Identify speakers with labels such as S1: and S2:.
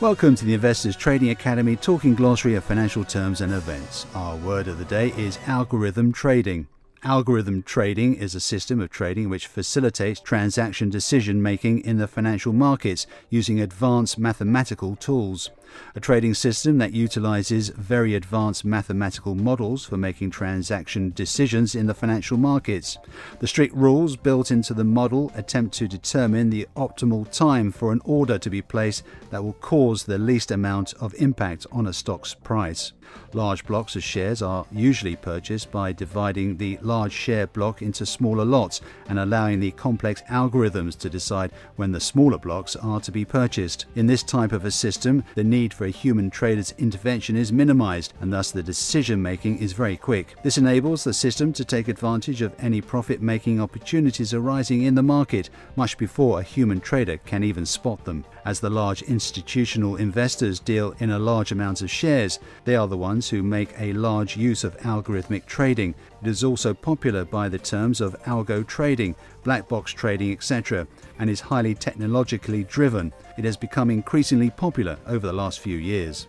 S1: Welcome to the Investors Trading Academy talking glossary of financial terms and events. Our word of the day is algorithm trading. Algorithm trading is a system of trading which facilitates transaction decision making in the financial markets using advanced mathematical tools. A trading system that utilizes very advanced mathematical models for making transaction decisions in the financial markets. The strict rules built into the model attempt to determine the optimal time for an order to be placed that will cause the least amount of impact on a stock's price. Large blocks of shares are usually purchased by dividing the large share block into smaller lots and allowing the complex algorithms to decide when the smaller blocks are to be purchased. In this type of a system, the need for a human trader's intervention is minimized and thus the decision making is very quick. This enables the system to take advantage of any profit making opportunities arising in the market much before a human trader can even spot them. As the large institutional investors deal in a large amount of shares, they are the ones who make a large use of algorithmic trading. It is also popular by the terms of algo trading, black box trading, etc., and is highly technologically driven. It has become increasingly popular over the last few years.